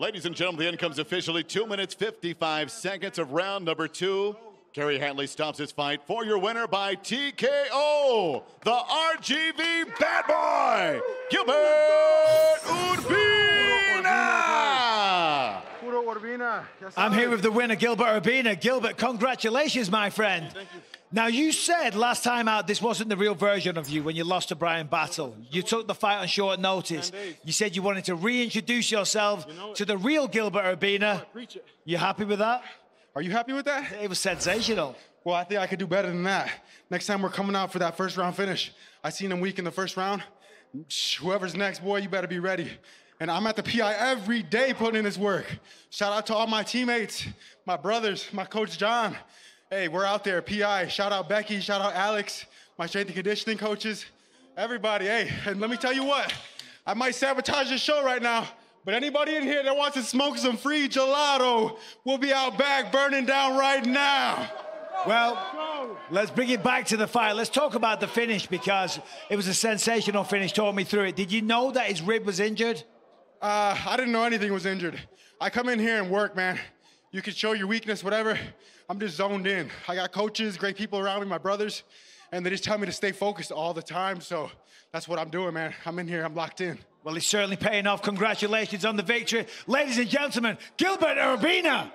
Ladies and gentlemen, the end comes officially. Two minutes, 55 seconds of round number two. Gary Hanley stops his fight for your winner by TKO, the RGV Bad Boy, Gilbert Urbina. Puro Ya I'm here with the winner, Gilbert Urbina. Gilbert, congratulations, my friend. Now, you said last time out this wasn't the real version of you when you lost to Bryan Battle. You took the fight on short notice. You said you wanted to reintroduce yourself to the real Gilbert Urbina. You happy with that? Are you happy with that? It was sensational. Well, I think I could do better than that. Next time we're coming out for that first round finish. I seen him weak in the first round. Whoever's next, boy, you better be ready. And I'm at the PI every day putting in this work. Shout out to all my teammates, my brothers, my coach John. Hey, we're out there, PI. Shout out Becky, shout out Alex, my strength and conditioning coaches, everybody. Hey, and let me tell you what, I might sabotage the show right now, but anybody in here that wants to smoke some free gelato will be out back burning down right now. Well, let's bring it back to the fight. Let's talk about the finish because it was a sensational finish. Talk me through it. Did you know that his rib was injured? Uh, I didn't know anything was injured. I come in here and work, man. You can show your weakness, whatever. I'm just zoned in. I got coaches, great people around me, my brothers, and they just tell me to stay focused all the time. So that's what I'm doing, man. I'm in here, I'm locked in. Well, it's certainly paying off. Congratulations on the victory. Ladies and gentlemen, Gilbert Urbina.